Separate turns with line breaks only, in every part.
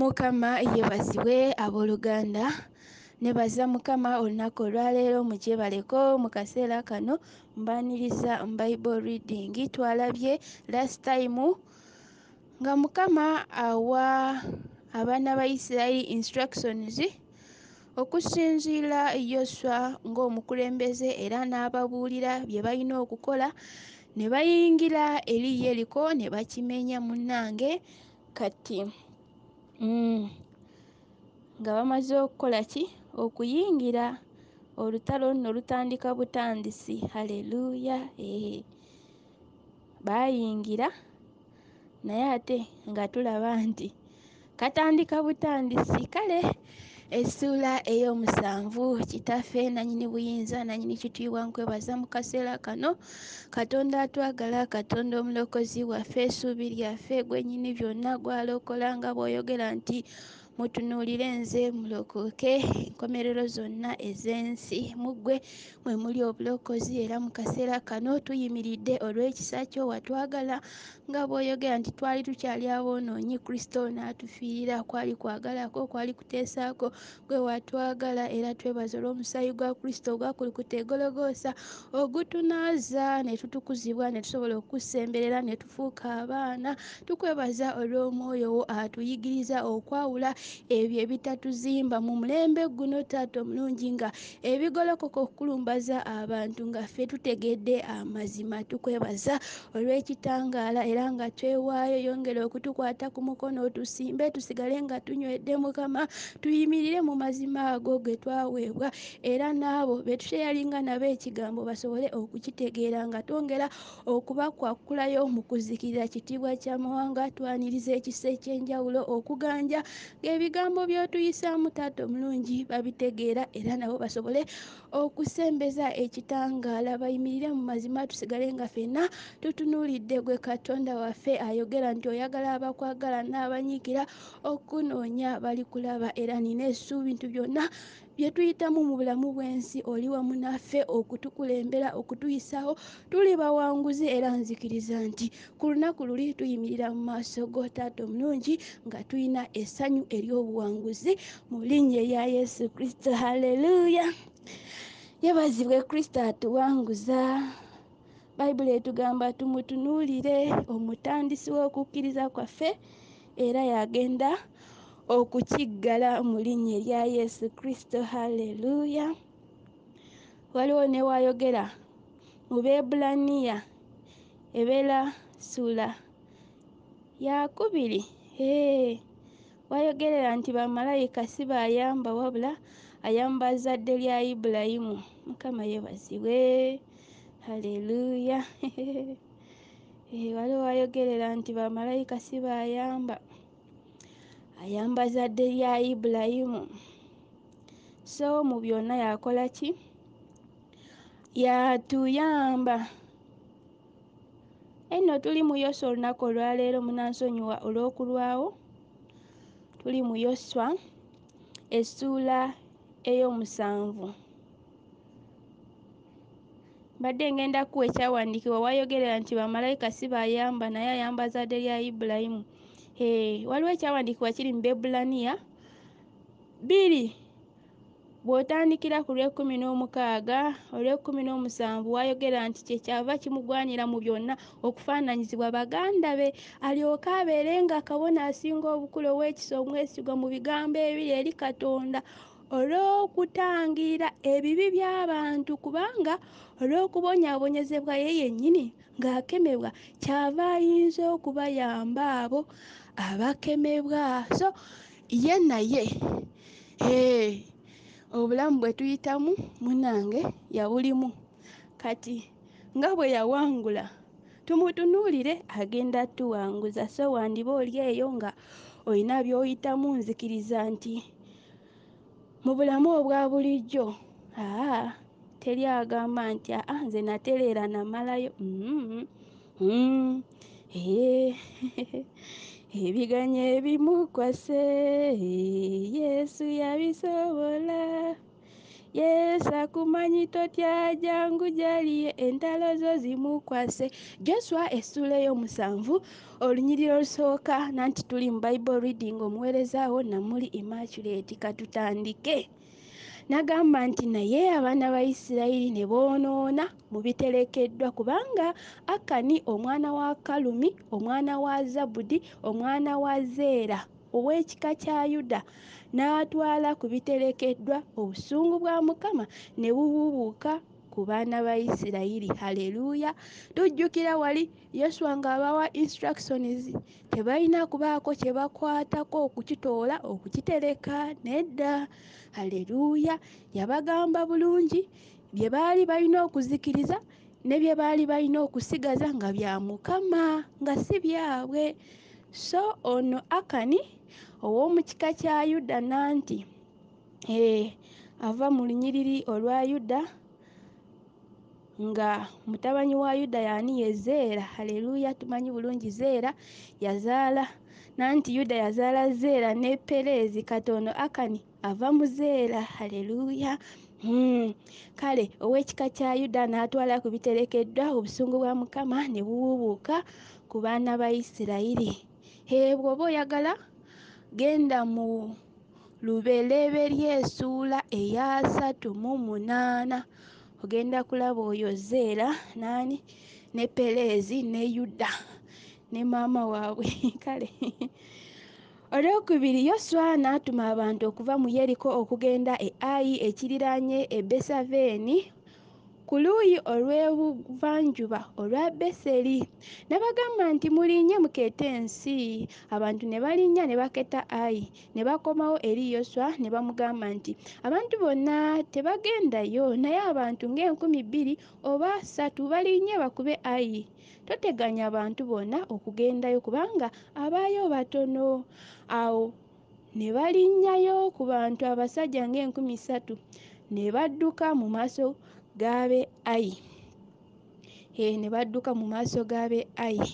mukama yeebazibwe abooluganda nebaza mukama olunaku olwaleero mugyebaleko mu kaseera kano mbaaniriza mu bible reading. Twalabye last time nga mukama awa abaana ba isirairi instructions okusinziira yoswa ng'omukulembeze era n'ababuulira bye balina okukola ne bayingira eri yeriko ne bakimenya munnange kati nga bamaze okukola ki? Okuyingira. Olutalo nno lutandika butandisi. Haleluya. Ee baayingira naye ate nga tulaba nti katandika butandisi. Kale essuula ey'omusanvu kitaffe nannyini buyinza nannyini kitiibwa nkwebaza mu kaseera kano. Katonda atwagala katonda omulokozi waffe essuubi lyaffe gwennyini byonna gwalokola nga bw'oyogera nti mutunuulire nze mulokoke enkomerero zonna ez'ensi. Mu ggwe mwe muli obulokozi era mu kaseera kano tuyimiridde olw'ekisa kyo watwagala nga bw'oyogera nti twali tukyali aboonoonyi kristo n'atufiirira kwali kwagalako kwali kuteesaako gwe watwagala era twebaza olw'omusaayi gwa kristo ogwakulukuta egologoosa ogutunaaza. Ne tutukuzibwa ne tusobola okusemberera ne tufuuka abaana tukwebaza olw'omwoyo wo atuyigiriza okwawula ebyo ebitatuzimba mu mulembe guno taata omulungi nga ebigolokoka okulumbaza abantu nga ffe tutegedde amazima tukwebaza olw'ekitangaala era nga twewaayo yongera okutukwata ku mukono otusimbe tusigale nga tunywedde mukama tuyimirire mu mazima ago ge twaweebwa era n'abo be tusheyalinga nabo ekigambo basobole okukitegeera nga twongera okubakwakkulayo mu kuzikirira kitiibwa kya mawanga twaniriza ekisa eky'enjawulo okuganja ng'ebigambo by'otuyisaamu taata omulungi babitegeera era nabo basobole okusembeza ekitangaala. Bayimirire mu mazima tusigale nga ffenna tutunuulidde gwe katonda waffe ayogera nti oyagala abakwagala n'abanyiikira okunoonya balikulaba era nina essuubi nti byonna bye tuyitamu mu bulamu bw'ensi oli wamu naffe okutukulembera okutuyisaawo tuli bawanguzi era nzikiriza nti ku lunaku luli tuyimirira mu maaso go taata omulungi nga tulina essanyu ery'obuwanguzi mu linnya erya yesu kristo. Halleluuya yebazibwe kristo atuwanguza. Bayibuli etugamba tumutunuulire omutandisi w'okukkiriza kwaffe era yagenda okukiggala mu linnya erya yesu kristo halleluuya waliwo ne wayogera mu beebulaniya ebeera ssuula yakubiri ee wayogerera nti bamalayika si baayamba wabula ayamba zadde lya ibulayimu. Mukama yeebazibwe halleluuya waliwo wayogerera nti bamalayika si baayamba ayamba zadde lya ibulayimu so mu byonna yakola ki? Yatuyamba. Enno tuli mu yoswa olunaku olwaleero munansonyiwa olw'okulwawo tuli mu yoswa essuula ey'omusanvu. Mbadde ngenda kuwa ekyawandiikibwa wayogerera nti bamalayika si baayamba naye ayamba zadde lya ibulayimu waliwo ekyawandiikibwa kiri mu beebulaniya bbiri. Bw'otandikira ku lw'ekkumi n'omukaaga olw'ekkumi n'omusanvu wayogera nti kyekyava kimugwanira mu byonna okufaananyizibwa baganda be alyoke abeere nga kabona asinga obukulu ow'ekisa omwesigwa mu bigambo ebiri eri katonda olw'okutangira ebibi by'abantu kubanga olw'okubonyaabonyezebwa ye yennyini ng'akemebwa kyava ayinza okubayamba abo abakemebwa so ye naye obulamu bwe tuyitamu munnange yabulimu kati nga bwe yawangula tumutunuulire agenda tuwanguza so wandiba oli eyo nga oyina by'oyitamu nzikiriza nti mu bulamu obwa bulijjo aa teri agamba nti aa nze natereera namalayo. Mm mm ee ebiganya ebimukwase yesu yabisobola. Yesu akumanyi totya jangu gyaliye entalo zo zimukwase. Joswa essula ey'omusanvu olunyiriro olusooka nanti tuli mu bible reading omuweerezaawo namuli immaculate katutandike n'agamba nti naye abaana ba isirayiri ne boonoona mu biterekeddwa kubanga akani omwana wa kalumi omwana wa zabudi omwana wa zeera ow'ekika kya yuda n'atwala ku biterekeddwa obusungu bwa mukama ne bubuubuuka ku baana ba isirayiri haleluuya tujjukira wali yoswa ng'abawa instructions tebalina kubaako kye bakwatako okukitoola okukitereka nedda haleluuya yabagamba bulungi bye baali balina okuzikiriza ne bye baali balina okusigaza nga bya mukama nga si byabwe. So ono akani ow'omu kika kya yuda nanti ee ava mu lunyiriri olwa yuda nga mutabani wa yuda yaani ye zeera haleluuya tumanyi bulungi zeera yazaala nanti yuda yazaala zeera ne pereezi katono akani ava mu zeera haleluuya hmm. kale ow'ekika kya yuda n'atwala ku biterekeddwa obusungu bwa mukama ne buwuubuuka ku baana ba isirayiri. Bw'oba oyagala genda mu lubereberye essuula eyasatu mu munaana ogenda kulaba oyo zeera naani ne pereezi ne yuda ne maama waabwe. Kale olwokubiri yoswa n'atuma abantu okuva mu yeriko okugenda e ayi ekiriraanye e besaveeni ku luuyi olw'ebuvanjuba olwa beseri ne bagamba nti mulinnye mukeete ensi. Abantu ne balinnya ne baketa ayi. Ne bakomawo eri yoswa ne bamugamba nti abantu bonna tebagendayo naye abantu ng'enkumi bbiri oba ssatu balinnye bakube ayi. Toteganya abantu bonna okugendayo kubanga abaayo batono. Awo ne balinnyayo ku bantu abasajja ng'enkumi ssatu. Ne badduka mu maaso g'abe ayi ee ne badduka mu maaso g'abe ayi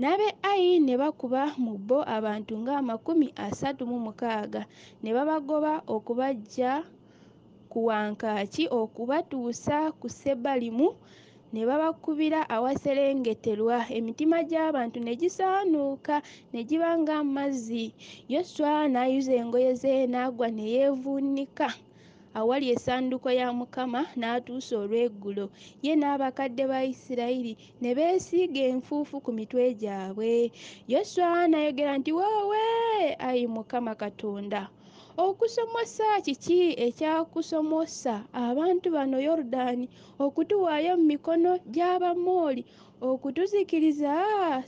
n'abe ayi ne bakuba mu bo abantu ng'amakumi asatu mu mukaaga. Ne babagoba okubaggya ku wankaaki okubatuusa ku sebalimu ne babakubira awaserengeterwa. Emitima gy'abantu ne gisaanuuka ne giba ng'amazzi. Yoswa n'ayuza engoye ze n'agwa ne yeevuunika awali essanduuko ya mukama n'atuusa olw'eggulo. Ye n'abakadde ba isirayiri ne beesiiga enfuufu ku mitwe gyabwe. Yoswa n'ayogera nti woowe ayi mukama katonda okusomosa kiki ekyakusomosa abantu bano yorudaani okutuwaayo mu mikono gy'abamooli okutuzikiriza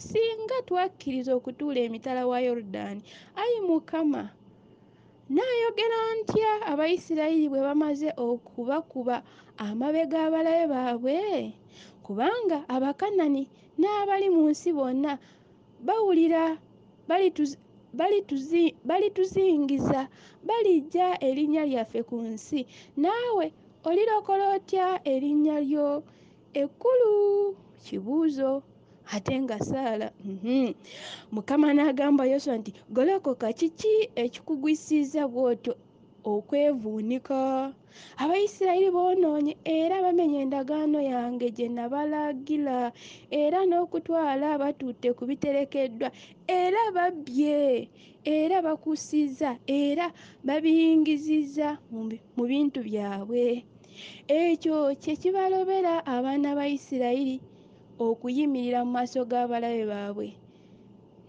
singa twakkiriza okutuula emitala wa yorudaani ayi mukama naayogera ntya abayisirayiri bwe bamaze okubakuba amabega abalabe baabwe? Kubanga abakanani n'abali mu nsi bonna bawulira balituzingiza balijja erinnya lyaffe ku nsi. Naawe olirokola otya erinnya lyo? Ekkulu kibuuzo ate nga saala mhm. mukama n'agamba yoswa nti golokoka kiki ekikugwisiza bw'otyo okwevuunika abayisirayiri boonoonye era bamenye endagaano yange gye nabalagira era n'okutwala batutte ku biterekeddwa era babbye era bakusizza era babiyingizizza mu bintu byabwe ekyo kye kibalobera abaana ba isirayiri okuyimirira mu maaso g'abalabe baabwe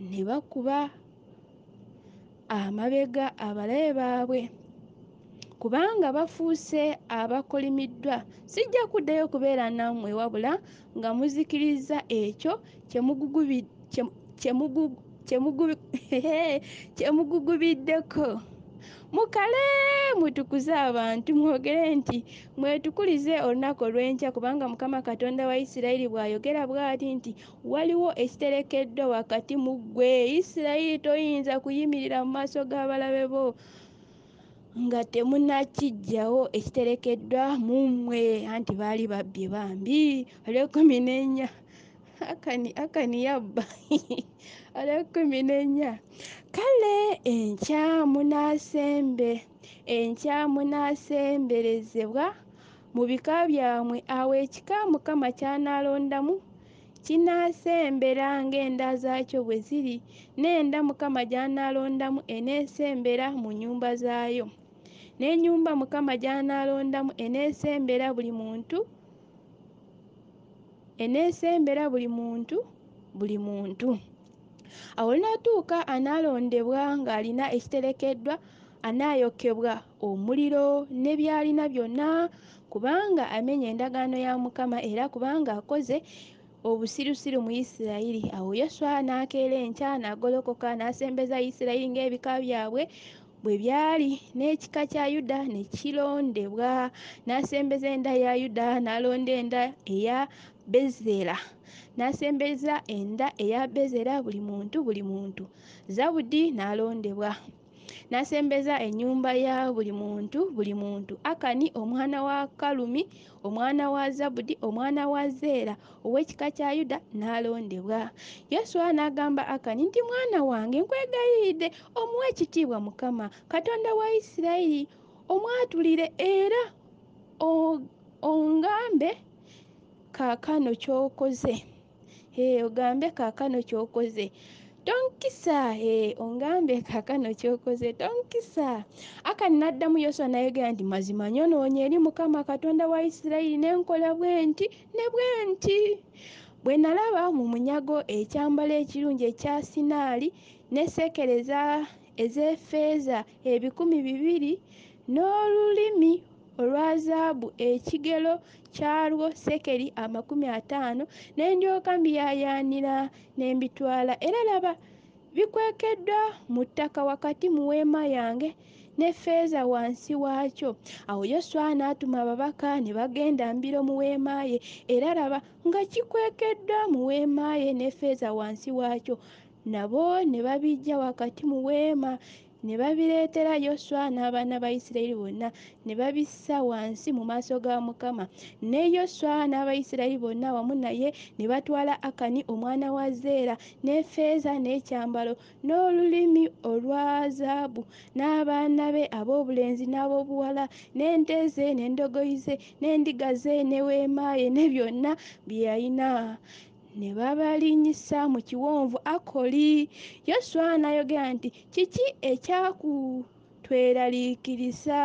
ne bakuba amabega abalabe baabwe. Kubanga bafuuse abakolimiddwa sijja kuddayo kubeera nammwe wabula nga muzikiriza ekyo kyemugugubiddeko mukale mutukuze abantu mwogere nti mwetukulize olunaku olw'enkya kubanga mukama katonda wa isirayiri bw'ayogera bw'ati nti waliwo ekiterekeddwa wakati mu ggwe isirayiri toyinza kuyimirira mu maaso g'abalabe bo nga temunakiggyawo ekiterekeddwa mu mmwe. Anti baali babbye bambi olw'ekumi n'ennya akani akani yabba olwekumi n'ennya. Kale enkya munaasembe enkya munaasemberezebwa mu bika byammwe awo ekika mukama ky'anaalondamu kinaasembera ng'enda zaakyo bwe ziri n'enda mukama gy'anaalondamu eneesembera mu nnyumba zaayo. N'ennyumba mukama gy'anaalondamu eneesembera buli muntu eneesembera buli muntu buli muntu. Awo linaatuuka anaalondebwa ng'alina ekiterekeddwa anaayokebwa omuliro ne by'alina byonna kubanga amenye endagaano ya mukama era kubanga akoze obusirusiru mu isirayiri. Awo yoswa n'akeera enkya n'agolokoka n'asembeza isirayiri ng'ebika byabwe bwe byali n'ekika kya yuda ne kirondebwa. N'asembeza enda ya yuda n'alonda enda eya bezera. N'asembeza enda eya bezera buli muntu buli muntu. Zabudi n'alondebwa. N'asembeza ennyumba ya buli muntu buli muntu. Akani omwana wa kalumi omwana wa zabudi omwana wa zeera ow'ekika kya yuda n'alondebwa. Yoswa n'agamba akani nti mwana wange nkwegayiridde. Omuwe ekitiibwa mukama katonda wa isirayiri. Omwatulire era ongambe kaakano ky'okoze. Ee ogambe kaakano ky'okoze. Tonkisa ee ongambe kaakano ky'okoze. Tonkisa. Akani n'addamu yoswa n'ayogera nti mazima nyonoonye eri mukama katonda wa isirayiri ne nkola bwe nti ne bwe nti. Bwe nalaba mu munyago ekyambalo ekirungi ekya sinaali ne sekereza ez'effeeza ebikumi bibiri n'olulimi olwa zaabu ekigero kyalwo sekeri amakumi ataano ne ndyoka mbiyaayaanira ne mbitwala. Era laba bikwekeddwa mu ttaka wakati mu weema yange ne ffeeza wansi waakyo. Awo yoswa n'atuma ababaka ne bagenda mbiro mu weema ye. Era laba nga kikwekeddwa mu weema ye ne ffeeza wansi waakyo. Nabo ne babiggya wakati mu weema ne babireetera yoswa n'abaana ba isirayiri bonna ne babissa wansi mu maaso ga mukama. Ne yoswa n'abayisirayiri bonna wamu naye ne batwala akani omwana wa zeera n'effeeza n'ekyambalo n'olulimi olwa zaabu n'abaana be ab'obulenzi n'ab'obuwala n'ente ze n'endogoyi ze n'endiga ze ne weema ye ne byonna bye yalina ne babalinyisa mu kiwonvu akoli. Yoswa n'ayogera nti kiki ekyakutweraliikiriza?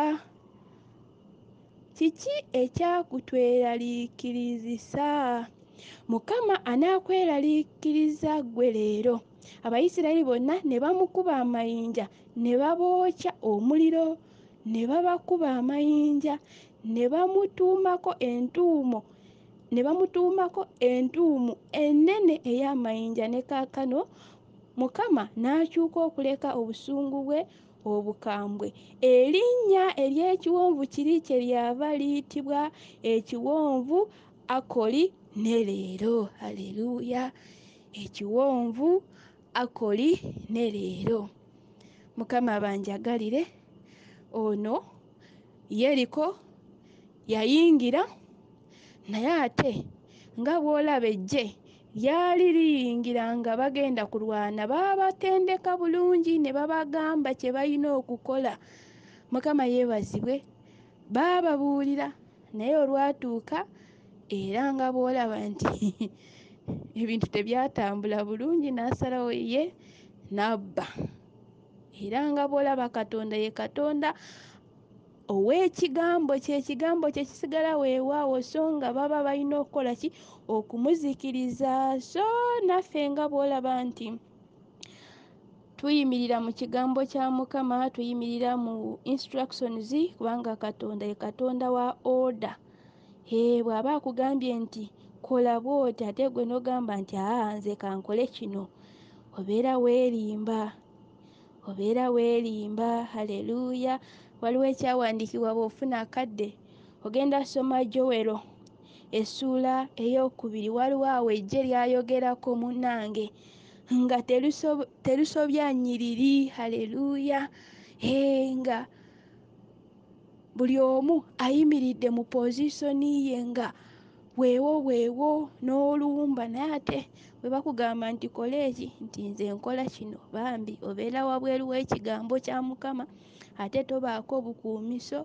Kiki ekyakutweraliikirizisa mukama anaakweraliikiriza ggwe leero. Abayisirayiri bonna ne bamukuba amayinja ne babookya omuliro ne babakuba amayinja ne bamutuumako entuumo ne bamutuumako entuumu ennene ey'amayinja ne kaakano mukama n'akyuka okuleka obusungu bwe obukambwe. Erinnya ery'ekiwonvu kiri kyeryava liyitibwa ekiwonvu akoli ne leero. Haleluuya ekiwonvu akoli ne leero. Mukama banjagalire ono yeriko yayingira naye ate nga bw'olaba eggye lyali liyingira nga bagenda kulwana baabatendeka bulungi ne babagamba kye balina okukola. Mukama yeebazibwe baababuulira naye olwatuuka era nga bw'olaba nti ebintu tebyatambula bulungi n'asalawo ye n'abba. Era nga bw'olaba katonda ye katonda ow'ekigambo kye ekigambo kye kisigala weewaawo so nga baba balina okukola ki? Okumuzikiriza. So naffe nga bw'olaba nti tuyimirira mu kigambo kya mukama tuyimirira mu instructions kubanga katonda ye katonda wa order. Ee bw'aba akugambye nti kola bw'oti ate gwe n'ogamba nti aa nze kankole kino. Obeera weerimba. Obeera weerimba. Haleluuya waliwo ekyawandiikibwa bw'ofuna akadde ogenda soma jowero essuula ey'okubiri waliwo awo eggye lyayogerako munnange nga terusobya nnyiriri haleluuya ee nga buli omu ayimiridde mu pozisoni ye nga weewo weewo n'olumba naye ate bwe bakugamba nti kola eki? Nti nze nkola kino bambi obeera wabweru w'ekigambo kya mukama ate tobaako bukuumiso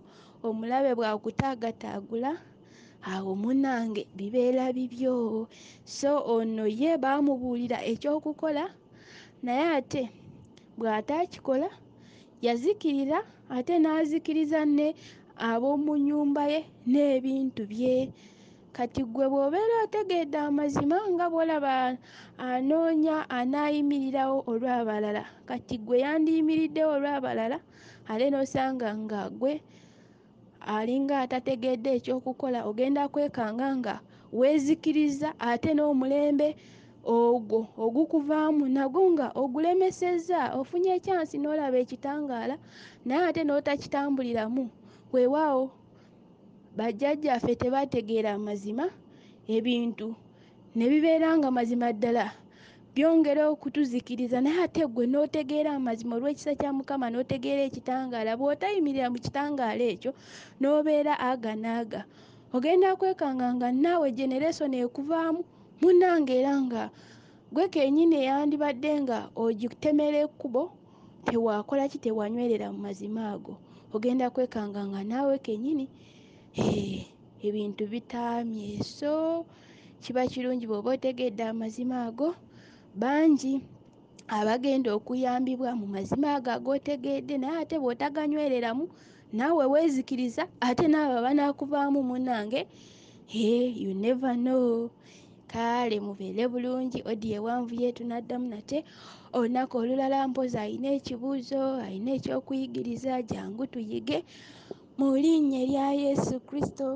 omulabe bw'akutaagataagula awo munnange bibeera bibyo. So ono ye baamubuulira ekyokukola naye ate bw'ataakikola yazikirira ate n'azikiriza ne ab'omu nnyumba ye n'ebintu bye. Kati ggwe bw'obeera otegedde amazima nga bw'olaba anoonya anaayimirirawo olw'abalala. Kati ggwe yandiyimiriddewo olw'abalala ate n'osanga nga ggwe alinga atategedde ekyokukola ogenda kwekanga nga weezikiriza ate n'omulembe ogwo ogukuvaamu nagwo nga ogulemesezza ofunye kyansi n'olaba ekitangaala naye ate n'otakitambuliramu. Weewaawo bajjajjaffe tebaategeera mazima ebintu ne bibeera nga mazima ddala byongera okutuzikiriza naye ate ggwe n'otegeera amazima olw'ekisa kya mukama n'otegeera ekitangaala bw'otayimirira mu kitangaala ekyo n'obeera aga naaga ogenda kwekanga nga naawe generation ekuvaamu munnange era nga gwe kennyini eyandibadde nga ogitemera ekkubo tewaakola ki tewanywerera mu mazima ago. Ogenda kwekanga nga naawe kennyini hee ebintu bitaamye. So kiba kirungi bw'oba otegedde amazima ago bangi abagenda okuyambibwa mu mazima ago ag'otegedde naye ate bw'otaganywereramu naawe weezikiriza ate naabo banaakuvaamu munnange hee you never know. Kale mubeere bulungi odiyo ewanvu yeetu tunaddamu nate olunaku olulala mpozi alina ekibuuzo alina ekyokuyigiriza jangu tuyige mu linnya erya yesu kristo